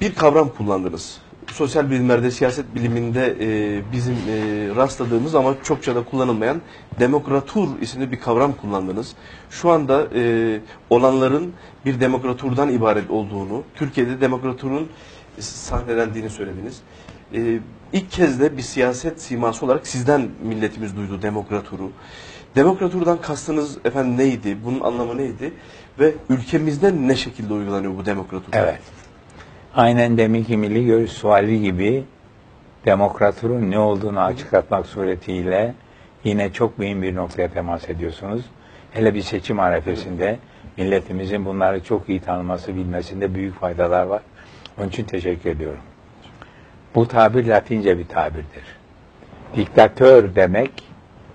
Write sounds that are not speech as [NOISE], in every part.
bir kavram kullandınız. Sosyal bilimlerde, siyaset biliminde e, bizim e, rastladığımız ama çokça da kullanılmayan demokratur isimli bir kavram kullandınız. Şu anda e, olanların bir demokraturdan ibaret olduğunu, Türkiye'de demokraturun sahnelendiğini söylediniz. E, ilk kez de bir siyaset siması olarak sizden milletimiz duydu demokraturu. Demokraturdan kastınız efendim neydi? Bunun anlamı neydi? Ve ülkemizde ne şekilde uygulanıyor bu demokratur? Evet. Aynen deminki milli görüş suali gibi demokraturun ne olduğunu açıklatmak suretiyle yine çok mühim bir noktaya temas ediyorsunuz. Hele bir seçim arefesinde milletimizin bunları çok iyi tanıması, bilmesinde büyük faydalar var. Onun için teşekkür ediyorum. Bu tabir Latince bir tabirdir. Diktatör demek,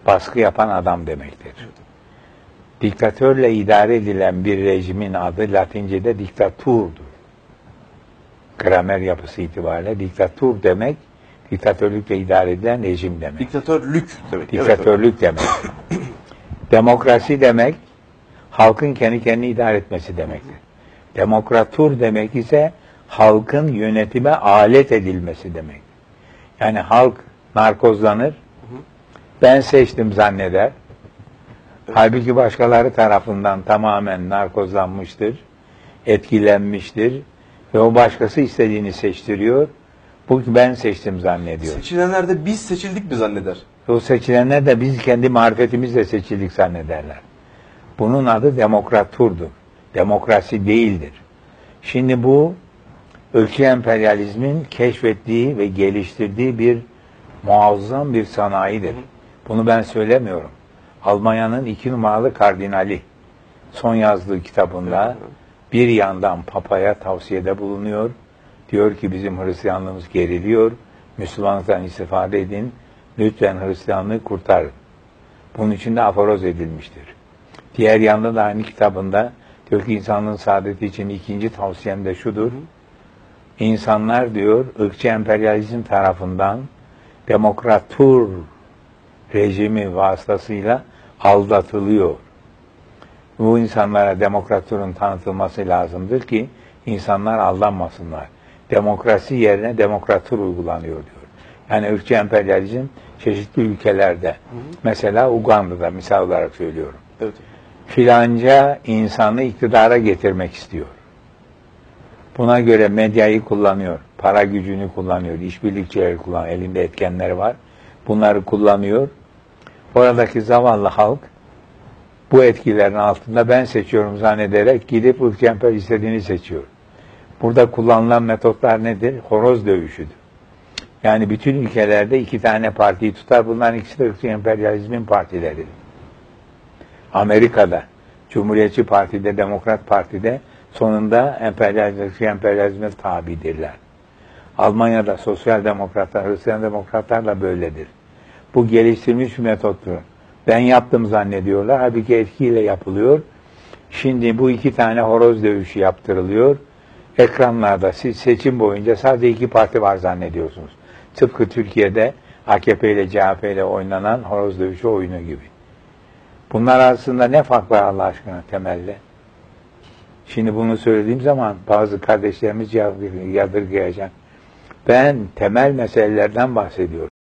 baskı yapan adam demektir. Diktatörle idare edilen bir rejimin adı Latince'de diktaturdur. Gramer yapısı itibariyle diktatur demek, diktatörlükle idare edilen rejim demek. Diktatörlük demek. Diktatörlük demek. [CLEARS THROAT] Demokrasi demek, halkın kendi kendini idare etmesi demektir. Demokratur demek ise halkın yönetime alet edilmesi demek. Yani halk narkozlanır, ben seçtim zanneder. Halbuki başkaları tarafından tamamen narkozlanmıştır, etkilenmiştir ve o başkası istediğini seçtiriyor. Bu ben seçtim zannediyor. Seçilenler de biz seçildik mi zanneder? O seçilenler de biz kendi marifetimizle seçildik zannederler. Bunun adı demokraturdur. Demokrasi değildir. Şimdi bu ülke emperyalizmin keşfettiği ve geliştirdiği bir muazzam bir sanayidir. Bunu ben söylemiyorum. Almanya'nın iki numaralı kardinali son yazdığı kitabında bir yandan papaya tavsiyede bulunuyor. Diyor ki bizim Hristiyanlığımız geriliyor. Müslümanlıktan istifade edin. Lütfen Hristiyanlığı kurtarın. Bunun için de aforoz edilmiştir. Diğer yanda da aynı kitabında diyor ki insanlığın saadeti için ikinci tavsiyem de şudur. İnsanlar diyor ırkçı emperyalizm tarafından demokratur rejimi vasıtasıyla aldatılıyor. Bu insanlara demokraturun tanıtılması lazımdır ki insanlar aldanmasınlar. Demokrasi yerine demokratur uygulanıyor diyor. Yani ırkçı emperyalizm çeşitli ülkelerde. Mesela Uganda'da misal olarak söylüyorum. Evet. Filanca insanı iktidara getirmek istiyor. Buna göre medyayı kullanıyor, para gücünü kullanıyor, işbirlikçileri kullanıyor, elinde etkenleri var. Bunları kullanıyor. Oradaki zavallı halk bu etkilerin altında ben seçiyorum zannederek gidip ırkçı emper istediğini seçiyor. Burada kullanılan metotlar nedir? Horoz dövüşüdür. Yani bütün ülkelerde iki tane partiyi tutar. Bunların ikisi de ırkçı emperyalizmin partileridir. Amerika'da, Cumhuriyetçi Parti'de, Demokrat Parti'de sonunda emperyalizm, emperyalizme tabidirler. Almanya'da sosyal demokratlar, Hristiyan demokratlar da böyledir. Bu geliştirilmiş bir metottur. Ben yaptım zannediyorlar. Halbuki etkiyle yapılıyor. Şimdi bu iki tane horoz dövüşü yaptırılıyor. Ekranlarda siz seçim boyunca sadece iki parti var zannediyorsunuz. Tıpkı Türkiye'de AKP ile CHP ile oynanan horoz dövüşü oyunu gibi. Bunlar arasında ne fark var Allah aşkına temelde? Şimdi bunu söylediğim zaman bazı kardeşlerimiz yadırgayacak. Ben temel meselelerden bahsediyorum.